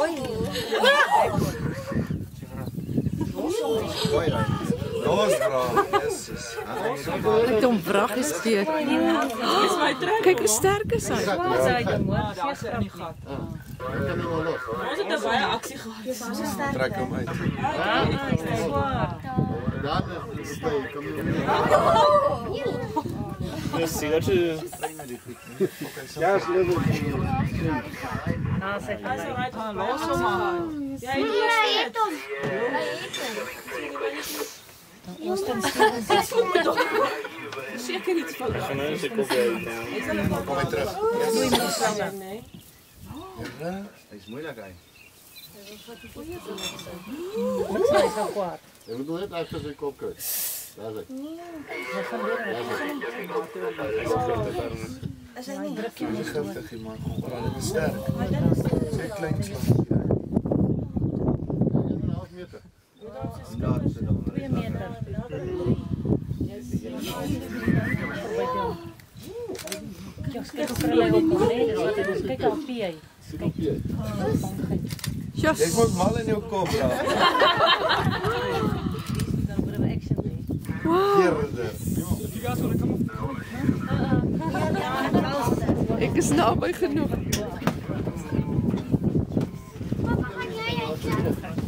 Ой, Daar's vraag. Jesus. Ek hom wrag gesteek. Dis my trek. Kyk hoe sterk is hy. Sy het hom hoor, daar's in die gat. Ons het baie aksie gehad. Trek hom uit. Dan is hy kom hier. Dis seker toe. Ja, is lekker. Ah, sy gaan los hom ja, maar. Ja, ja. hy het hom. Seker iets van. Gaan nou eens 'n kop uit. Kom hy terug. Nee. Hy's moeilik hy. kwaad. Jy moet nooit agter sy kop kyk. Daar's hy. Dis giftig die man. Maar dit is sterk. Sy klein slag. Kyk al pie jy. Jos, Jy moet mal in jou kop. Eerder. ek is naby genoeg. Papa, gaan jy